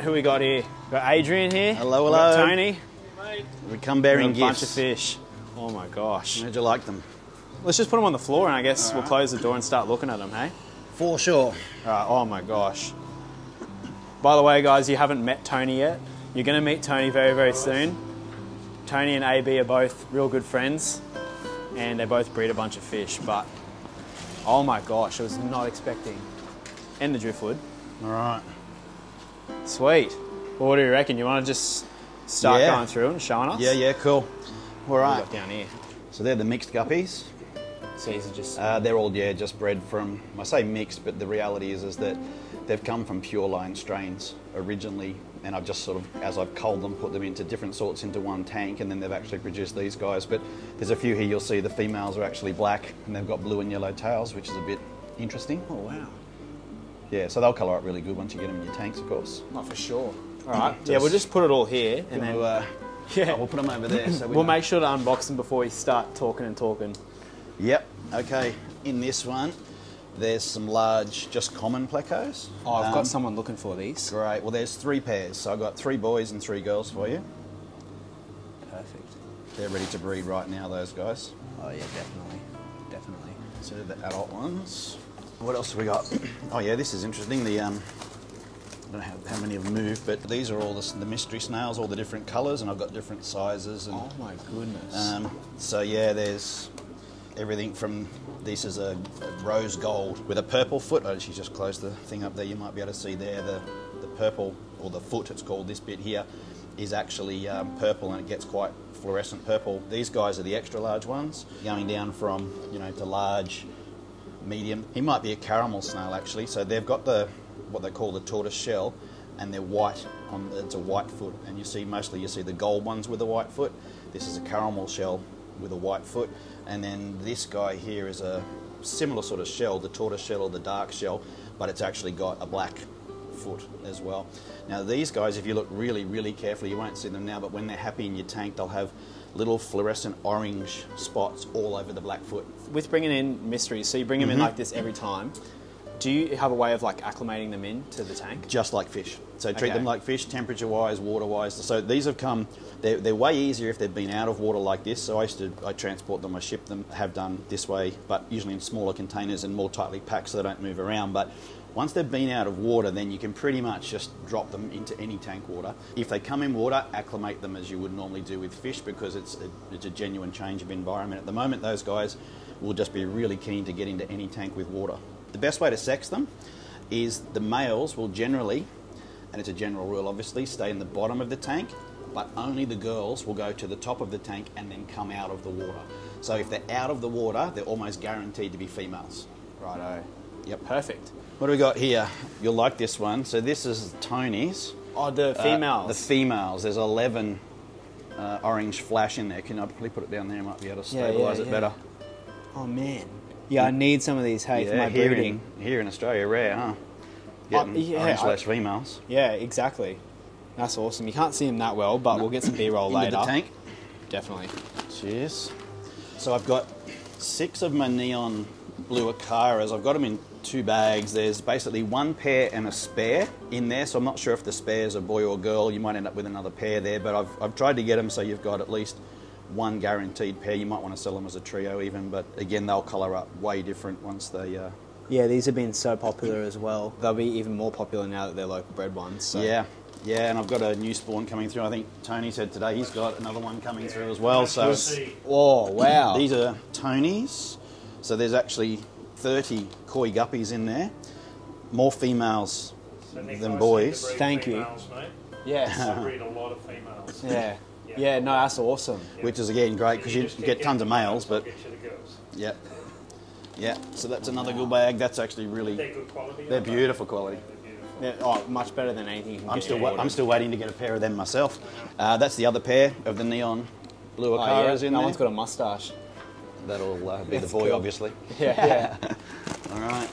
Who we got here? Got Adrian here. Hello, We hello. Tony. We come bearing a bunch of fish. Oh my gosh. How'd you like them? Let's just put them on the floor and I guess we'll close the door and start looking at them, hey? For sure. Oh my gosh. By the way, guys, you haven't met Tony yet. You're going to meet Tony very, very soon. Tony and AB are both real good friends and they both breed a bunch of fish, but oh my gosh, I was not expecting. And the driftwood. All right. Sweet. Well, what do you reckon? You want to just start Yeah. going through and showing us? Yeah, yeah, cool. All right. What got down here. So they're the mixed guppies. So these are just. Uh, they're all yeah, just bred from. I say mixed, but the reality is is that they've come from pure line strains originally, and I've just sort of, as I've culled them, put them into different sorts into one tank, and then they've actually produced these guys. But there's a few here you'll see the females are actually black, and they've got blue and yellow tails, which is a bit interesting. oh wow. Yeah, so they'll colour up really good once you get them in your tanks, of course. Not for sure. All right. yeah, we'll just put it all here and then uh, yeah. we'll put them over there. So we We'll know. make sure to unbox them before we start talking and talking. Yep. Okay. In this one, there's some large, just common plecos. Oh, I've Um, got someone looking for these. Great. Well, there's three pairs. So I've got three boys and three girls for you. Perfect. They're ready to breed right now, those guys. Oh yeah, definitely, definitely. So the adult ones. What else have we got? Oh yeah, this is interesting. The um, I don't know how, how many have moved, but these are all the, the mystery snails, all the different colours, and I've got different sizes. And Oh my goodness. Um, so yeah, there's everything from this is a, a rose gold with a purple foot. Oh, she's just closed the thing up there. You might be able to see there the the purple or the foot. It's called this bit here is actually um, purple and it gets quite fluorescent purple. These guys are the extra large ones, going down from you know to large, medium. He might be a caramel snail actually. So they've got the what they call the tortoise shell, and they're white on it's a white foot. And you see mostly you see the gold ones with a white foot. This is a caramel shell with a white foot, and then this guy here is a similar sort of shell, the tortoise shell or the dark shell, but it's actually got a black foot as well. Now these guys, if you look really, really carefully, you won't see them now, but when they're happy in your tank, they'll have little fluorescent orange spots all over the Blackfoot. With bringing in mysteries, so you bring them Mm-hmm. in like this every time. Do you have a way of like acclimating them into the tank? just like fish. So treat Okay. them like fish, temperature wise, water wise. So these have come. They're, they're way easier if they've been out of water like this. So I used to I transport them, I ship them, have done this way, but usually in smaller containers and more tightly packed so they don't move around. But once they've been out of water, then you can pretty much just drop them into any tank water. If they come in water, acclimate them as you would normally do with fish because it's a, it's a genuine change of environment. At the moment, those guys will just be really keen to get into any tank with water. The best way to sex them is the males will generally, and it's a general rule obviously, stay in the bottom of the tank, but only the girls will go to the top of the tank and then come out of the water. So if they're out of the water, they're almost guaranteed to be females. Righto. Yep. Perfect. What do we got here? You'll like this one. So this is Tony's. Oh, the Uh, females. the females. There's 11 uh, orange flash in there. Can I probably put it down there? I might be able to Yeah, yeah, stabilise it yeah. better. oh man. Yeah, I need some of these. Hey, for my here breeding. in, here in Australia, rare, huh? Getting Oh, yeah, orange I- flash females. Yeah, exactly. That's awesome. You can't see them that well, but we'll get some B-roll Into later. the tank. Definitely. Cheers. So I've got six of my neon blue Acaras. I've got them in two bags. There's basically one pair and a spare in there, so I'm not sure if the spare is a boy or girl. You might end up with another pair there, but I've, I've tried to get them so you've got at least one guaranteed pair. You might want to sell them as a trio even, but again, they'll colour up way different once they. Uh, Yeah, these have been so popular as well. They'll be even more popular now that they're local bred ones. So. Yeah, yeah, and I've got a new spawn coming through. I think Tony said today he's got another one coming through as well. So Oh wow. These are Tonys. So there's actually 30 koi guppies in there. More females than boys. Thank you. Females, mate. yes. I breed a lot of females. yeah. Yeah. No, that's awesome. Which is again great because you just get tons of males, but get you the girls. yeah. Yeah, so that's another good bag. That's actually really, They're good quality. they're beautiful quality. They're. Yeah, oh, much better than anything you can I'm get still, wa- I'm still waiting to get a pair of them myself. Uh, that's the other pair of the neon blue Oh, yeah. Acaras in that there. one's got a mustache. That'll uh, be the boy, cool. obviously. Yeah. yeah. All right.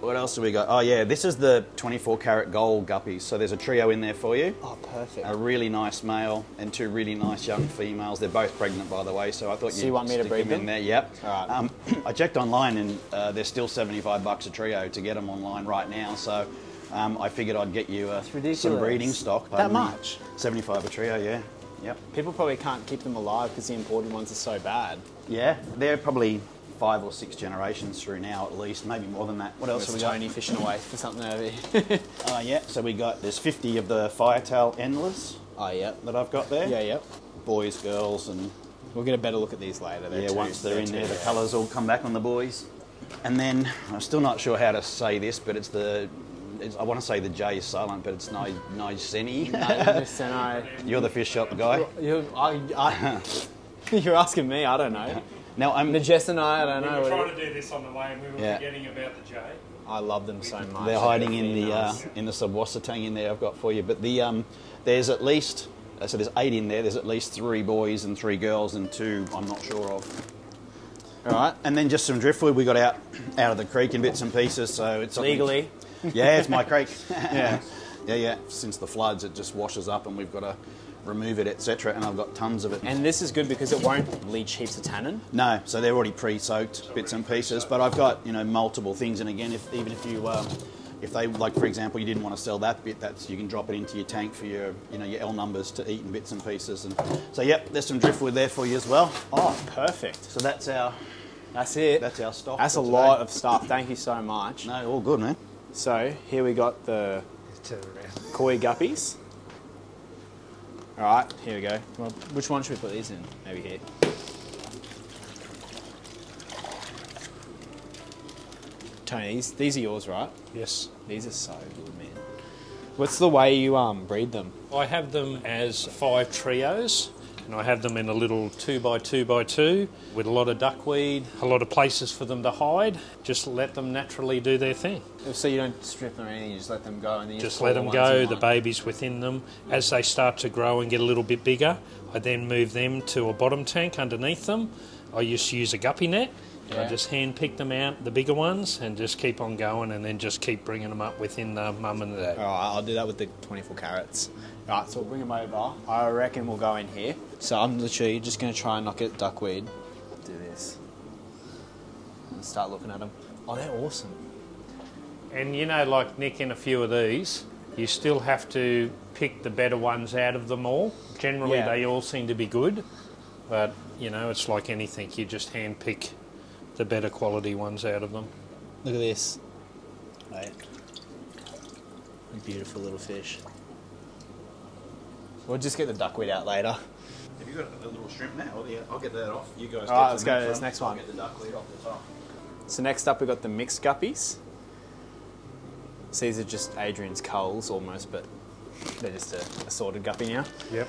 What else do we got? Oh yeah, this is the 24 karat gold guppies. So there's a trio in there for you. oh, perfect. A really nice male and two really nice young females. They're both pregnant, by the way. So I thought So you'd you want me to stick breed in them? there. Yep. All right. Um, I checked online and uh, they're still 75 bucks a trio to get them online right now. So Um, I figured I'd get you uh, some breeding stock. That pardon me. much? 75 a trio, yeah. Yep. People probably can't keep them alive because the imported ones are so bad. Yeah, they're probably five or six generations through now at least, maybe more than that. What else have we got? Tony fishing away for something over here. Uh, yeah, so we got, there's 50 of the Firetail Endlers oh, yeah. that I've got there. Yeah, yep. Boys, girls, and We'll get a better look at these later. They're yeah, too- once they're in too there, the colours all come back on the boys. And then, I'm still not sure how to say this, but it's the, I want to say the J is silent, but it's Ni- Nigeni. Listen, You're the fish shop guy. you, I, I, you're asking me, I don't know. Now, I'm, Najess and I, I don't We know. were trying to do this on the way and we were Yeah. forgetting about the J. I love them so much. They're hiding in the uh, females. in the subwassa tang in there. I've got for you, but the um, there's at least uh, so there's eight in there. There's at least three boys and three girls and two I'm not sure of. All right. And then just some driftwood we got out out of the creek in bits and pieces. So it's something- Legally. Yeah, it's my creek. yeah, yeah, yeah. Since the floods, it just washes up, and we've got to remove it, etc. And I've got tons of it. And this is good because it won't leach heaps of tannin. No, so they're already pre-soaked bits and pieces. But I've got you know multiple things, and again, if even if you um, if they like, for example, you didn't want to sell that bit, that's you can drop it into your tank for your you know your L numbers to eat in bits and pieces. And so yep, there's some driftwood there for you as well. Oh, perfect. So that's our That's it. that's our stock. That's a today. lot of stuff. Thank you so much. No, all good, man. So here we got the koi guppies. All right, here we go. Well, which one should we put these in? Maybe here. Tony, these, these are yours, right? Yes. These are so good, man. What's the way you um breed them? I have them as five trios, and I have them in a little two by two by two with a lot of duckweed, a lot of places for them to hide. Just let them naturally do their thing. So you don't strip them or anything. You just let them go and then you Just let them go, the babies within them. As they start to grow and get a little bit bigger, I then move them to a bottom tank underneath them. I just use a guppy net. Yeah. I just hand pick them out, the bigger ones, and just keep on going, and then just keep bringing them up within the mum and the dad. All right, I'll do that with the 24 carats. All right, so we'll bring them over. I reckon we'll go in here. So I'm literally just going to try and knock it duckweed. Do this. And start looking at them. Oh, they're awesome. And you know, like Nick, in a few of these, you still have to pick the better ones out of them all. Generally, Yeah. they all seem to be good, but you know, it's like anything. You just hand pick the better quality ones out of them. Look at this. Wait. Beautiful little fish. We'll just get the duckweed out later. Have you got a little shrimp now? Yeah, I'll get that off. You guys. All right, let's go to this next I'll one. get the duckweed off the top. So next up, we've got the mixed guppies. So these are just Adrian's culls almost, but they're just a assorted guppy now. Yep.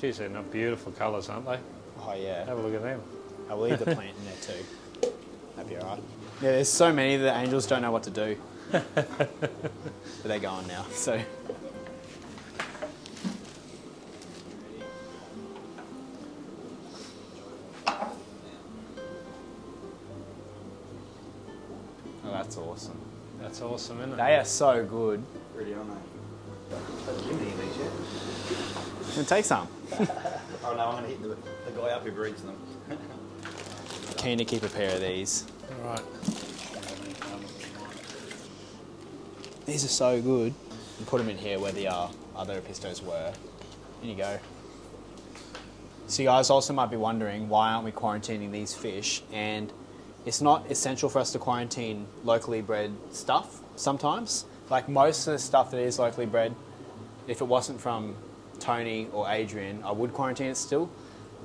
Geez, they're not beautiful colours, aren't they? Oh yeah. Have a look at them. I will leave the plant in there too. That'd be alright. Yeah, there's so many that angels don't know what to do. but they're going now, so. Oh, that's awesome. That's awesome, isn't it? They are so good. Really, aren't they? Have you any of these yet? Take some. Oh no, I'm going to hit the, the guy up who breeds them. Keen to keep a pair of these. All right. These are so good. And put them in here where the uh, other pistos were. Here you go. So you guys also might be wondering why aren't we quarantining these fish? And it's not essential for us to quarantine locally bred stuff sometimes. Like most of the stuff that is locally bred, if it wasn't from Tony or Adrian, I would quarantine it still.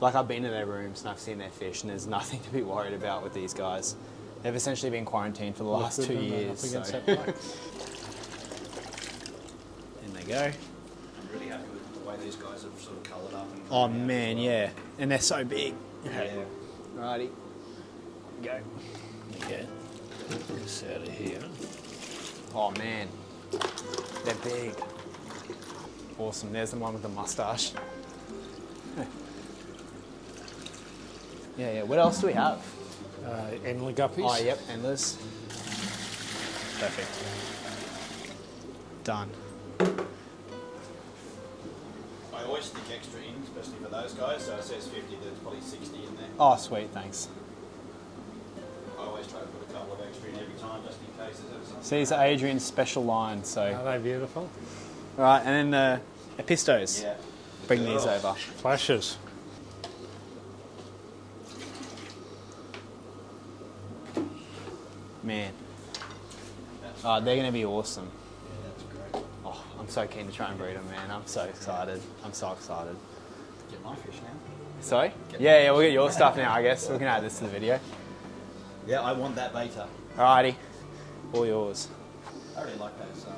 Like I've been in their rooms and I've seen their fish, and there's nothing to be worried about with these guys. They've essentially been quarantined for the last two good, don't they, years. so- In they go. I'm really happy with the way these guys have sort of coloured up. And Oh man, yeah, and they're so big. Yeah. Righty, go. Okay. Get this out of here. Oh man, they're big. Awesome. There's the one with the mustache. yeah, yeah. What else do we have? Uh, Endler guppies. Oh, yep, endlers. Perfect. Done. I always stick extra in, especially for those guys. So it says 50, there's probably 60 in there. Oh, sweet. Thanks. I always try to put a couple of extra in every time, just in case there's ever something. So these are Adrian's special line. So, Are they beautiful? Right, and then the Apistos. Yeah. Bring these over. Flashes. Man. Oh, they're going to be awesome. Yeah, that's great. Oh, I'm so keen to try and breed them, man. I'm so excited. I'm so excited. Get my fish now. Sorry? Get Yeah, yeah, we'll get your stuff now, I guess. We can add this to the video. Yeah, I want that betta. Alrighty. All yours. I really like those um,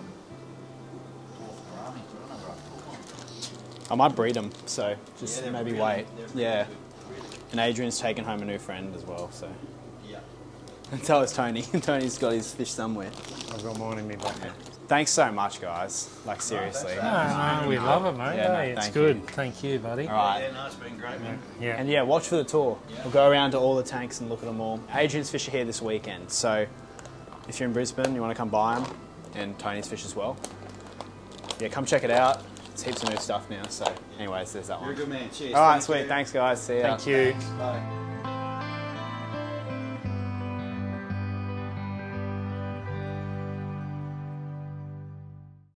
dwarf brahmi. I don't know what I call them. I might breed them, so just Yeah, maybe really- wait. really Yeah. good, really. And Adrian's taken home a new friend as well, so. Yeah. And tell us Tony. Tony's got his fish somewhere. I've got mine in my back. Thanks so much, guys. Like, seriously. for having No, no, we love it, mate. Yeah, no, it's thank good. you. Thank you, buddy. All right. Yeah, no, it's been great, man. Yeah. And yeah, watch for the tour. We'll go around to all the tanks and look at them all. Adrian's fish are here this weekend, so if you're in Brisbane, you want to come buy them, and Tony's fish as well. Yeah, come check it out. There's heaps of new stuff now. So, anyways, there's that You're a one. good man. Cheers. All right, Thank sweet. you. Thanks, guys. See ya. Thank you. Bye.